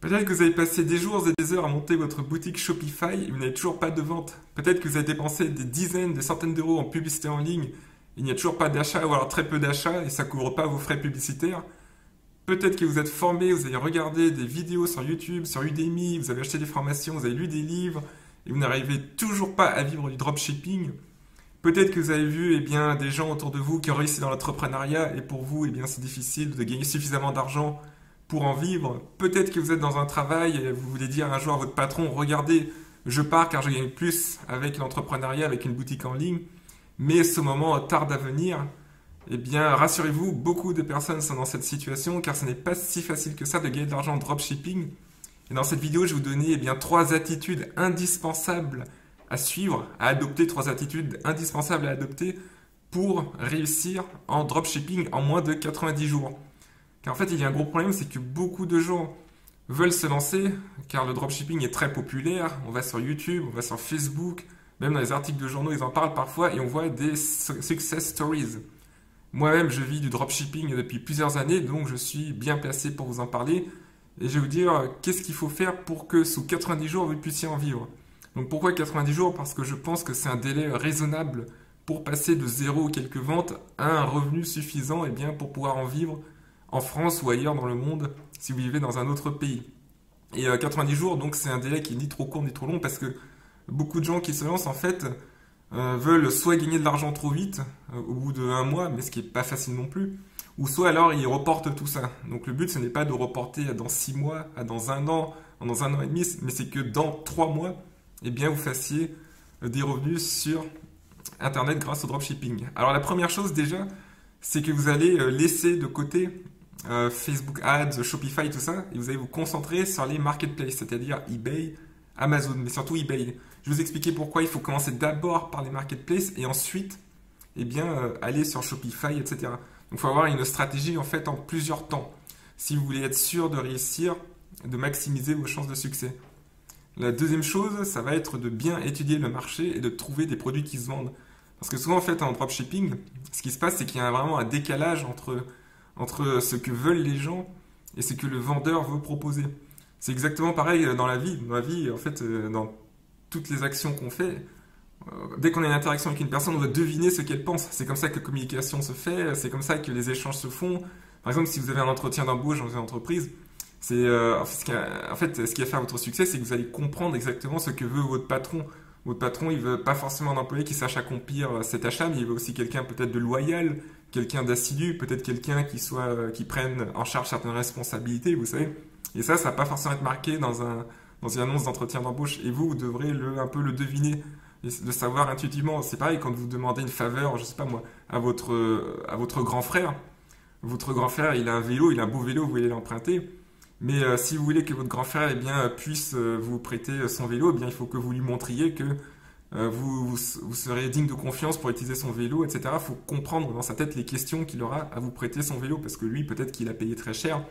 Peut-être que vous avez passé des jours et des heures à monter votre boutique Shopify et vous n'avez toujours pas de vente. Peut-être que vous avez dépensé des dizaines, des centaines d'euros en publicité en ligne, il n'y a toujours pas d'achat ou très peu d'achats et ça ne couvre pas vos frais publicitaires. Peut-être que vous êtes formé, vous avez regardé des vidéos sur YouTube, sur Udemy, vous avez acheté des formations, vous avez lu des livres et vous n'arrivez toujours pas à vivre du dropshipping. Peut-être que vous avez vu eh bien, des gens autour de vous qui ont réussi dans l'entrepreneuriat et pour vous, eh bien, c'est difficile de gagner suffisamment d'argent pour en vivre. Peut-être que vous êtes dans un travail et vous voulez dire un jour à votre patron, regardez, je pars car je gagne plus avec l'entrepreneuriat, avec une boutique en ligne, mais ce moment tarde à venir. Eh bien, rassurez-vous, beaucoup de personnes sont dans cette situation car ce n'est pas si facile que ça de gagner de l'argent en dropshipping. Et dans cette vidéo, je vais vous donner eh trois attitudes indispensables à suivre, à adopter, trois attitudes indispensables à adopter pour réussir en dropshipping en moins de 90 jours. Car en fait, il y a un gros problème, c'est que beaucoup de gens veulent se lancer, car le dropshipping est très populaire. On va sur YouTube, on va sur Facebook, même dans les articles de journaux, ils en parlent parfois et on voit des success stories. Moi-même, je vis du dropshipping depuis plusieurs années, donc je suis bien placé pour vous en parler. Et je vais vous dire qu'est-ce qu'il faut faire pour que sous 90 jours, vous puissiez en vivre. Donc pourquoi 90 jours? Parce que je pense que c'est un délai raisonnable pour passer de zéro ou quelques ventes à un revenu suffisant et bien pour pouvoir en vivre en France ou ailleurs dans le monde si vous vivez dans un autre pays. Et 90 euh, jours, donc c'est un délai qui est ni trop court ni trop long parce que beaucoup de gens qui se lancent en fait euh, veulent soit gagner de l'argent trop vite euh, au bout d'un mois, mais ce qui n'est pas facile non plus, ou soit alors ils reportent tout ça. Donc le but ce n'est pas de reporter dans 6 mois, dans un an, dans un an et demi, mais c'est que dans 3 mois, eh bien vous fassiez des revenus sur Internet grâce au dropshipping. Alors la première chose déjà, c'est que vous allez laisser de côté euh, Facebook Ads, Shopify, tout ça, et vous allez vous concentrer sur les marketplaces, c'est-à-dire eBay, Amazon, mais surtout eBay. Je vais vous expliquer pourquoi il faut commencer d'abord par les marketplaces et ensuite, eh bien, euh, aller sur Shopify, etc. Donc, il faut avoir une stratégie en fait en plusieurs temps. Si vous voulez être sûr de réussir, de maximiser vos chances de succès. La deuxième chose, ça va être de bien étudier le marché et de trouver des produits qui se vendent. Parce que souvent, en fait, en dropshipping, ce qui se passe, c'est qu'il y a vraiment un décalage entre entre ce que veulent les gens et ce que le vendeur veut proposer. C'est exactement pareil dans la vie. Dans la vie, en fait, euh, dans toutes les actions qu'on fait, euh, dès qu'on a une interaction avec une personne, on doit deviner ce qu'elle pense. C'est comme ça que la communication se fait, c'est comme ça que les échanges se font. Par exemple, si vous avez un entretien d'embauche dans une entreprise, c'est euh, en fait ce qui va faire votre succès, c'est que vous allez comprendre exactement ce que veut votre patron. Votre patron, il veut pas forcément un employé qui sache accomplir cet achat, mais il veut aussi quelqu'un peut-être de loyal, quelqu'un d'assidu, peut-être quelqu'un qui soit euh, qui prenne en charge certaines responsabilités, vous savez. Et ça, ça va pas forcément être marqué dans un dans une annonce d'entretien d'embauche. Et vous, vous devrez le, un peu le deviner, le savoir intuitivement. C'est pareil quand vous demandez une faveur, je sais pas moi, à votre à votre grand frère. Votre grand frère, il a un vélo, il a un beau vélo, vous voulez l'emprunter. Mais euh, si vous voulez que votre grand frère eh bien, puisse euh, vous prêter son vélo, eh bien, il faut que vous lui montriez que euh, vous, vous, serez digne de confiance pour utiliser son vélo, etc. Il faut comprendre dans sa tête les questions qu'il aura à vous prêter son vélo, parce que lui, peut-être qu'il a payé très cher,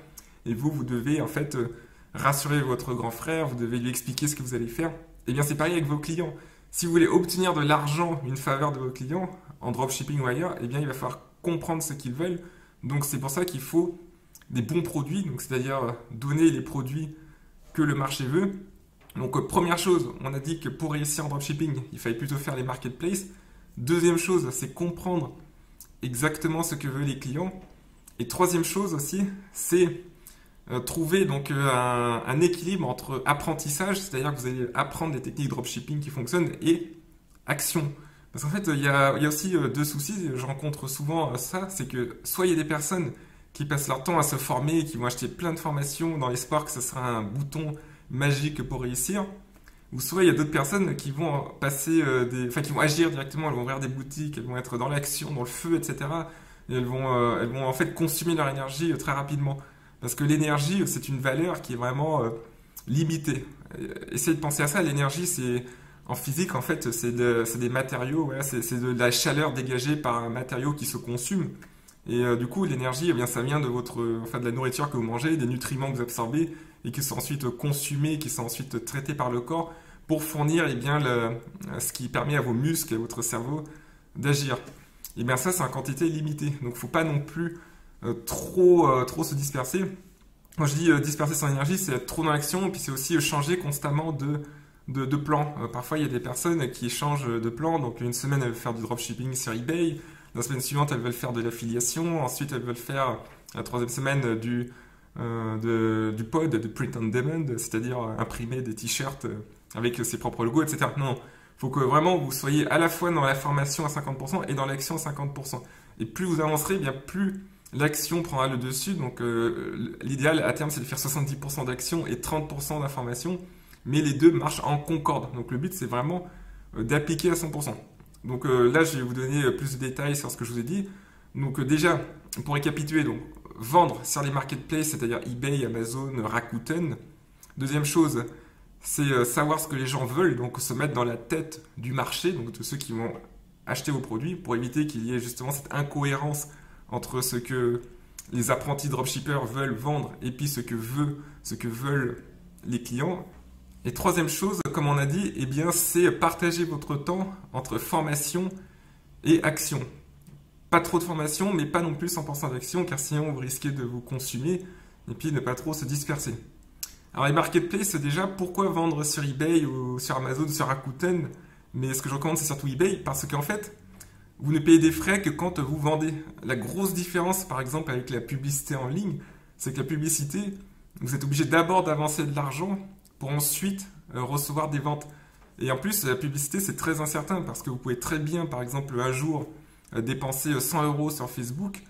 et vous, vous devez en fait euh, rassurer votre grand frère, vous devez lui expliquer ce que vous allez faire. Eh bien, c'est pareil avec vos clients. Si vous voulez obtenir de l'argent, une faveur de vos clients, en dropshipping ou ailleurs, eh bien, il va falloir comprendre ce qu'ils veulent. Donc, c'est pour ça qu'il faut des bons produits, donc c'est-à-dire euh, donner les produits que le marché veut, donc euh, première chose, on a dit que pour réussir en dropshipping, il fallait plutôt faire les marketplaces. Deuxième chose, c'est comprendre exactement ce que veulent les clients. Et troisième chose aussi, c'est euh, trouver donc un, équilibre entre apprentissage, c'est-à-dire que vous allez apprendre des techniques dropshipping qui fonctionnent, et action. Parce qu'en fait, il y, a, aussi deux soucis, je rencontre souvent ça, c'est que soit il y a des personnes qui passent leur temps à se former, qui vont acheter plein de formations dans l'espoir que ce sera un bouton magique pour réussir. Ou soit il y a d'autres personnes qui vont passer euh, enfin qui vont agir directement, elles vont ouvrir des boutiques, elles vont être dans l'action, dans le feu, etc. Et elles vont, euh, elles vont en fait consumer leur énergie euh, très rapidement. Parce que l'énergie, c'est une valeur qui est vraiment limitée. Essayez de penser à ça. L'énergie, c'est en physique, en fait, c'est de, des matériaux, voilà, c'est de la chaleur dégagée par un matériau qui se consume. Et du coup, l'énergie, eh bien, ça vient de votre, enfin, de la nourriture que vous mangez, des nutriments que vous absorbez, et qui sont ensuite consommés, qui sont ensuite traités par le corps pour fournir eh bien, ce qui permet à vos muscles et à votre cerveau d'agir. Et eh bien ça, c'est en quantité limitée. Donc il ne faut pas non plus euh, trop, euh, trop se disperser. quand je dis disperser son énergie, c'est être trop dans l'action, puis c'est aussi changer constamment de, de, de plan. parfois, il y a des personnes qui changent de plan, donc une semaine, elles veulent faire du dropshipping sur eBay, la semaine suivante, elles veulent faire de l'affiliation, ensuite, elles veulent faire la troisième semaine du, de, du pod, de print on demand, c'est-à-dire imprimer des t-shirts avec ses propres logos, etc. Non, il faut que vraiment vous soyez à la fois dans la formation à 50% et dans l'action à 50%. Et plus vous avancerez, eh bien plus l'action prendra le dessus. Donc euh, l'idéal à terme, c'est de faire 70% d'action et 30% d'information. Mais les deux marchent en concorde. Donc le but, c'est vraiment euh, d'appliquer à 100%. Donc euh, là, je vais vous donner plus de détails sur ce que je vous ai dit. Donc déjà, pour récapituler, vendre sur les marketplaces, c'est-à-dire eBay, Amazon, Rakuten. Deuxième chose, c'est euh, savoir ce que les gens veulent, donc se mettre dans la tête du marché, donc de ceux qui vont acheter vos produits, pour éviter qu'il y ait justement cette incohérence entre ce que les apprentis dropshippers veulent vendre et puis ce que veulent les clients. Et troisième chose, comme on a dit, eh c'est partager votre temps entre formation et action. Pas trop de formation, mais pas non plus 100% d'action, car sinon vous risquez de vous consumer et puis ne pas trop se disperser. Alors les marketplaces, déjà, pourquoi vendre sur eBay ou sur Amazon, sur Rakuten? Mais ce que je recommande, c'est surtout eBay, parce qu'en fait, vous ne payez des frais que quand vous vendez. La grosse différence, par exemple, avec la publicité en ligne, c'est que la publicité, vous êtes obligé d'abord d'avancer de l'argent pour ensuite euh, recevoir des ventes. Et en plus, la publicité, c'est très incertain, parce que vous pouvez très bien, par exemple, un jour, euh, dépenser 100 euros sur Facebook,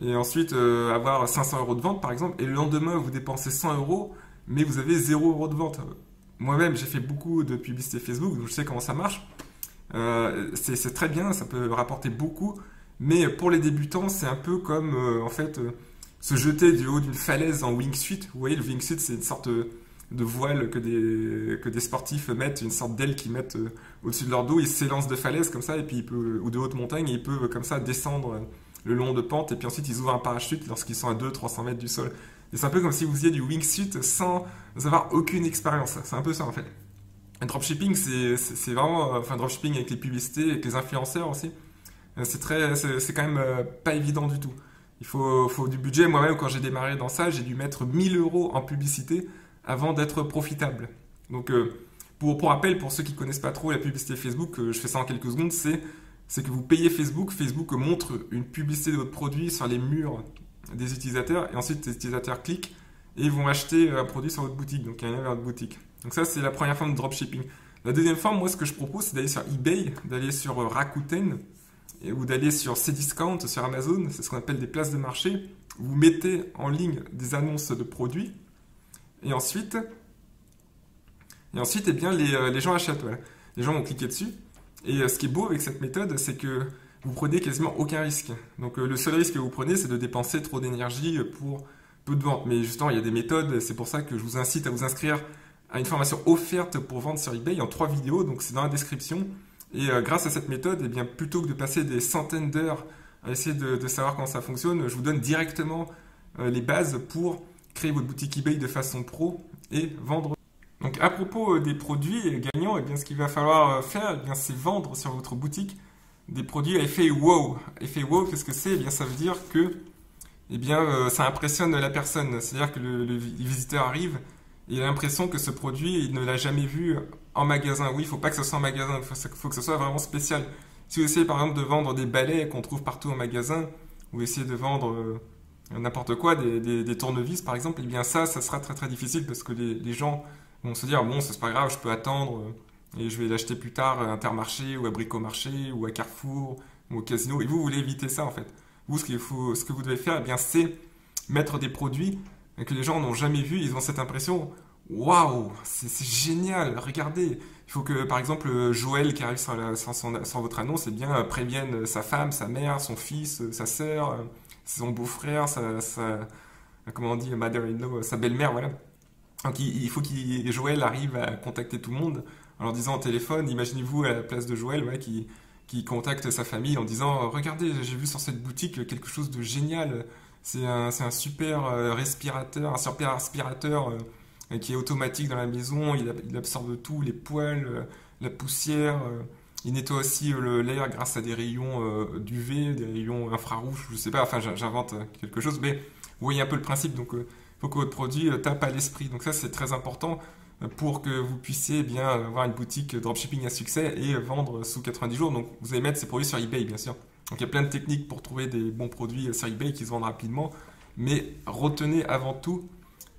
et ensuite euh, avoir 500 euros de vente, par exemple, et le lendemain, vous dépensez 100 euros, mais vous avez 0 euros de vente. Moi-même, j'ai fait beaucoup de publicité Facebook, donc je sais comment ça marche. Euh, c'est très bien, ça peut rapporter beaucoup, mais pour les débutants, c'est un peu comme euh, en fait euh, se jeter du haut d'une falaise en wingsuit. Vous voyez, le wingsuit, c'est une sorte voile que des, que des sportifs mettent, une sorte d'aile qu'ils mettent au-dessus de leur dos. Ils s'élancent de falaise comme ça, et puis ou de haute montagne, et ils peuvent comme ça descendre le long de pentes, et puis ensuite ils ouvrent un parachute lorsqu'ils sont à 200-300 mètres du sol. Et c'est un peu comme si vous faisiez du wingsuit sans avoir aucune expérience. C'est un peu ça en fait. Dropshipping, c'est vraiment, enfin dropshipping avec les publicités, avec les influenceurs aussi, euh, c'est très, c'est quand même euh, pas évident du tout. Il faut, faut du budget. Moi-même, quand j'ai démarré dans ça, j'ai dû mettre 1000 euros en publicité avant d'être profitable. Donc, euh, pour, rappel, pour ceux qui connaissent pas trop la publicité Facebook, je fais ça en quelques secondes, c'est que vous payez Facebook, Facebook montre une publicité de votre produit sur les murs des utilisateurs et ensuite les utilisateurs cliquent et ils vont acheter un produit sur votre boutique, donc il un lien vers votre boutique. Donc ça c'est la première forme de dropshipping. La deuxième forme, moi ce que je propose c'est d'aller sur eBay, d'aller sur euh, Rakuten ou d'aller sur Cdiscount, sur Amazon, c'est ce qu'on appelle des places de marché. Vous mettez en ligne des annonces de produits et ensuite, et ensuite eh bien, les, euh, gens achètent. Les gens vont cliquer dessus. Et euh, ce qui est beau avec cette méthode, c'est que vous prenez quasiment aucun risque. Donc euh, le seul risque que vous prenez, c'est de dépenser trop d'énergie pour peu de ventes. Mais justement, il y a des méthodes, c'est pour ça que je vous incite à vous inscrire à une formation offerte pour vendre sur eBay en trois vidéos, donc c'est dans la description. Et grâce à cette méthode, eh bien, plutôt que de passer des centaines d'heures à essayer de, savoir comment ça fonctionne, je vous donne directement les bases pour créer votre boutique eBay de façon pro et vendre. Donc à propos des produits gagnants, eh bien, ce qu'il va falloir faire, eh c'est vendre sur votre boutique des produits à effet wow. Effet wow, qu'est-ce que c'est? Eh bien, ça veut dire que eh bien, euh, ça impressionne la personne. C'est-à-dire que le, visiteur arrive et il a l'impression que ce produit, il ne l'a jamais vu en magasin. Oui, il ne faut pas que ce soit en magasin, il faut, que ce soit vraiment spécial. Si vous essayez par exemple de vendre des balais qu'on trouve partout en magasin, ou essayez de vendre euh, n'importe quoi, des, tournevis par exemple, eh bien ça, ça sera très très difficile parce que les, gens vont se dire, bon, c'est pas grave, je peux attendre. Euh, et je vais l'acheter plus tard à Intermarché ou à Bricomarché ou à Carrefour ou au casino. Et vous, vous voulez éviter ça en fait. Vous, ce, faut, ce que vous devez faire, eh bien, c'est mettre des produits que les gens n'ont jamais vus. Ils ont cette impression waouh, c'est génial, regardez. Il faut que, par exemple, Joël qui arrive sans, votre annonce, eh bien, prévienne sa femme, sa mère, son fils, sa sœur, son beau-frère, sa, comment on dit, mother-in-law, sa belle-mère, voilà. Donc il, faut que Joël arrive à contacter tout le monde en leur disant au téléphone, imaginez-vous à la place de Joël qui, qui contacte sa famille en disant Regardez, j'ai vu sur cette boutique quelque chose de génial. C'est un, un, super euh, respirateur, un super aspirateur euh, qui est automatique dans la maison. Il, absorbe tout, les poils, euh, la poussière. Il nettoie aussi l'air grâce à des rayons d'UV, des rayons infrarouges. Je sais pas, enfin j'invente quelque chose, mais vous voyez un peu le principe. Donc faut que votre produit tape à l'esprit. Donc ça, c'est très important pour que vous puissiez bien avoir une boutique dropshipping à succès et vendre sous 90 jours. Donc vous allez mettre ces produits sur eBay, bien sûr. Donc il y a plein de techniques pour trouver des bons produits sur eBay qui se vendent rapidement. Mais retenez avant tout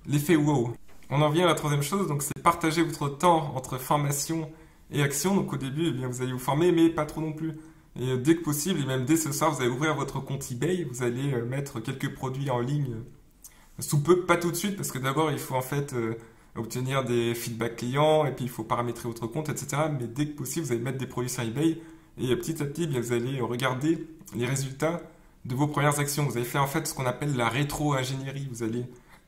l'effet wow. On en vient à la troisième chose, donc c'est partager votre temps entre formation et action. Donc au début, eh vous allez vous former, mais pas trop non plus. Et dès que possible, et même dès ce soir, vous allez ouvrir votre compte eBay, vous allez euh, mettre quelques produits en ligne sous peu, pas tout de suite, parce que d'abord, il faut en fait euh, obtenir des feedbacks clients, et puis il faut paramétrer votre compte, etc. Mais dès que possible, vous allez mettre des produits sur eBay, et petit à petit, bien, vous allez regarder les résultats de vos premières actions. Vous allez faire en fait ce qu'on appelle la rétro-ingénierie. Vous allez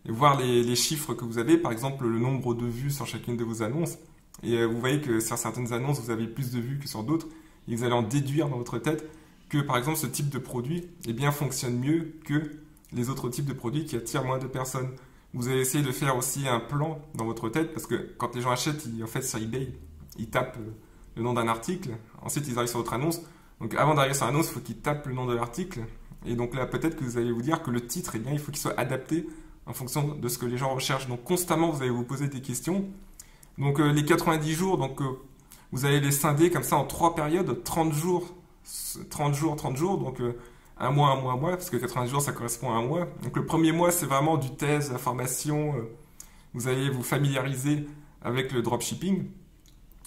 voir les, chiffres que vous avez, par exemple le nombre de vues sur chacune de vos annonces. Et euh, vous voyez que sur certaines annonces, vous avez plus de vues que sur d'autres. Et vous allez en déduire dans votre tête que par exemple ce type de produit eh bien, fonctionne mieux que les autres types de produits qui attirent moins de personnes. Vous allez essayer de faire aussi un plan dans votre tête parce que quand les gens achètent, en fait sur eBay, ils tapent euh, le nom d'un article, ensuite ils arrivent sur votre annonce. Donc avant d'arriver sur l'annonce, il faut qu'ils tapent le nom de l'article. Et donc là, peut-être que vous allez vous dire que le titre, eh bien, il faut qu'il soit adapté en fonction de ce que les gens recherchent. Donc constamment, vous allez vous poser des questions. Donc euh, les 90 jours, donc euh, vous allez les scinder comme ça en trois périodes, 30 jours, 30 jours, 30 jours, donc euh, un mois, un mois, un mois, parce que 90 jours, ça correspond à un mois. Donc le premier mois, c'est vraiment du thèse, la formation. vous allez vous familiariser avec le dropshipping.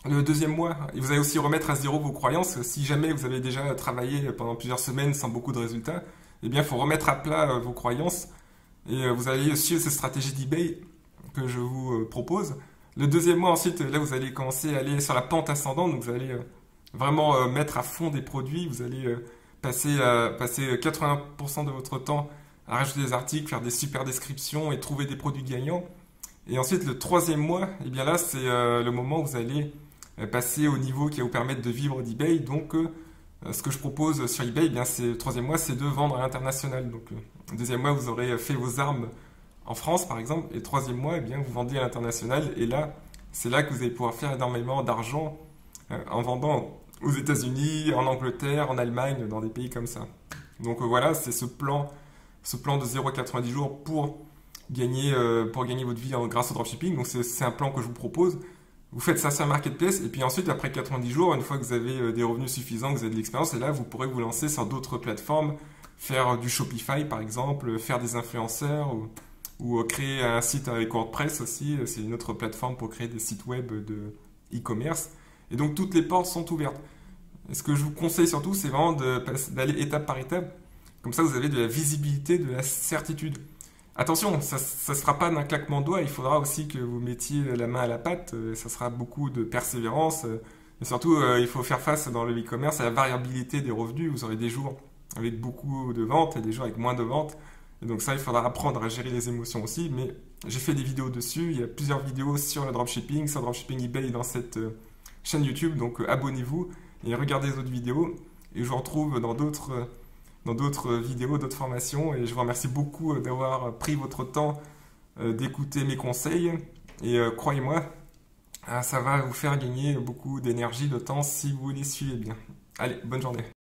Le deuxième mois, vous allez aussi remettre à zéro vos croyances. Si jamais vous avez déjà travaillé pendant plusieurs semaines sans beaucoup de résultats, eh bien, il faut remettre à plat vos croyances et vous allez suivre cette stratégie d'eBay que je vous propose. Le deuxième mois, ensuite, là, vous allez commencer à aller sur la pente ascendante. Donc, vous allez euh, vraiment mettre à fond des produits. Vous allez passer, passer 80% de votre temps à rajouter des articles, faire des super descriptions et trouver des produits gagnants. Et ensuite, le troisième mois, eh bien là, c'est le moment où vous allez passer au niveau qui va vous permettre de vivre d'eBay. Donc, ce que je propose sur eBay, eh bien, c'est, le troisième mois, c'est de vendre à l'international. Donc, le deuxième mois, vous aurez fait vos armes en France, par exemple. Et troisième mois, eh bien, vous vendez à l'international. Et là, c'est là que vous allez pouvoir faire énormément d'argent euh, en vendant aux États-Unis, en Angleterre, en Allemagne, dans des pays comme ça. Donc euh, voilà, c'est ce plan, ce plan de 0 à 90 jours pour gagner, euh, pour gagner votre vie grâce au dropshipping. Donc c'est un plan que je vous propose. Vous faites ça sur Marketplace et puis ensuite, après 90 jours, une fois que vous avez des revenus suffisants, que vous avez de l'expérience, et là, vous pourrez vous lancer sur d'autres plateformes faire du Shopify par exemple, faire des influenceurs créer un site avec WordPress aussi. C'est une autre plateforme pour créer des sites web de e-commerce. Et donc toutes les portes sont ouvertes. Ce que je vous conseille surtout, c'est vraiment d'aller étape par étape. Comme ça, vous avez de la visibilité, de la certitude. Attention, ça ne sera pas d'un claquement de doigts. Il faudra aussi que vous mettiez la main à la pâte. Ça sera beaucoup de persévérance. Et surtout, euh, il faut faire face dans le e-commerce à la variabilité des revenus. Vous aurez des jours avec beaucoup de ventes et des jours avec moins de ventes. Et donc ça, il faudra apprendre à gérer les émotions aussi. Mais j'ai fait des vidéos dessus. Il y a plusieurs vidéos sur le dropshipping, sur le dropshipping eBay dans cette euh, chaîne YouTube. Donc euh, abonnez-vous et regardez les autres vidéos. Et je vous retrouve dans d'autres euh, dans d'autres vidéos, d'autres formations. Et je vous remercie beaucoup d'avoir pris votre temps d'écouter mes conseils. Et croyez-moi, ça va vous faire gagner beaucoup d'énergie, de temps si vous les suivez bien. Allez, bonne journée.